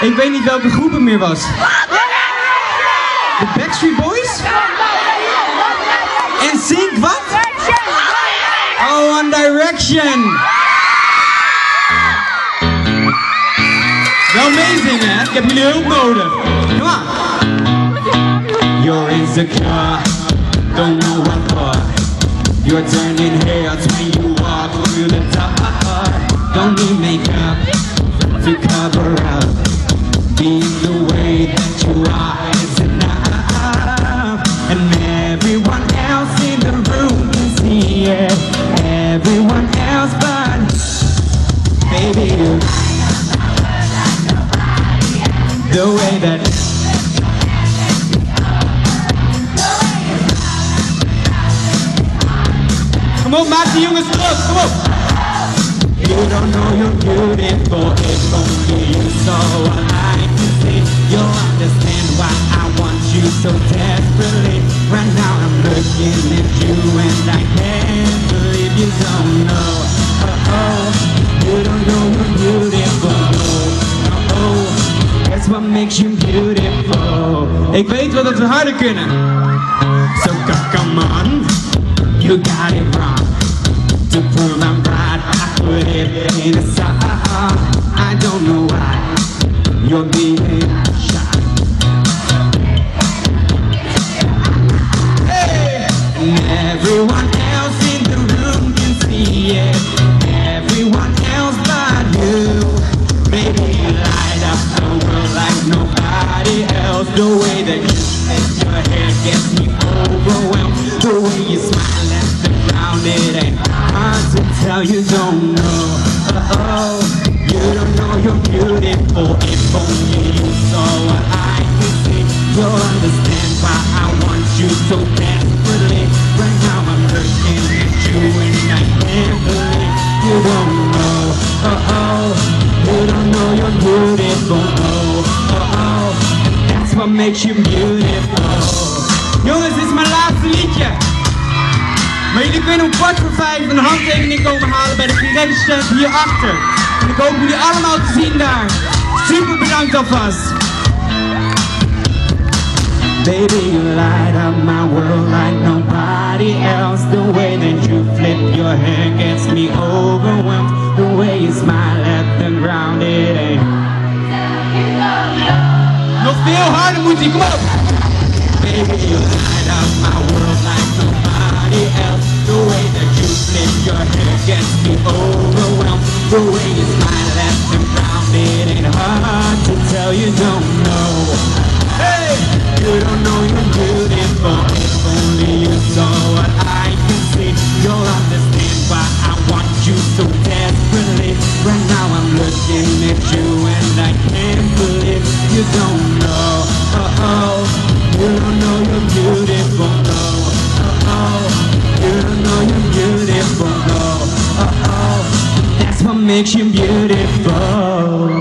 Ik weet niet welke groep het meer was. De Backstreet Boys? En Sync wat? Oh, One Direction. Wel meezingen, hè? Ik heb jullie hulp nodig. Kom maar. You're insecure, don't know what for. You're turning heads when you walk through the dark. Don't need makeup The way that op, maak die jongens trots, kom op! You don't know you're beautiful if only you what I can see. You'll understand why I want you so desperately. Right now I'm looking at you and I can't believe you don't know. Oh, you don't know Ik weet wel dat we harder kunnen. So come on, you got it wrong. To prove I'm right, I put it in a song. I don't know why you're being shy. Hey! Everyone The way that you shake your hair gets me overwhelmed. The way you smile at the ground, it ain't hard to tell you don't know. Oh, you don't know you're beautiful. If only you saw what I can see, you'll understand why I want you so desperately. Right now I'm looking at you and I can't believe you don't know. Oh, oh, you don't know you're beautiful. What makes you beautiful. Jongens, dit is mijn laatste liedje. Maar jullie kunnen om kwart voor vijf een handtekening komen halen bij de gereedstand hierachter. En ik hoop jullie allemaal te zien daar. Super bedankt alvast. Baby, you light up my world like nobody else. The way that you flip your hair gets me overwhelmed. The way you smile at the ground, it ain't. Harder moet hij, kom op! Baby, you light up my world like nobody else. Looking at you and I can't believe you don't know. Oh oh, you don't know you're beautiful. No. Oh oh, you don't know you're beautiful. No. Oh oh, that's what makes you beautiful.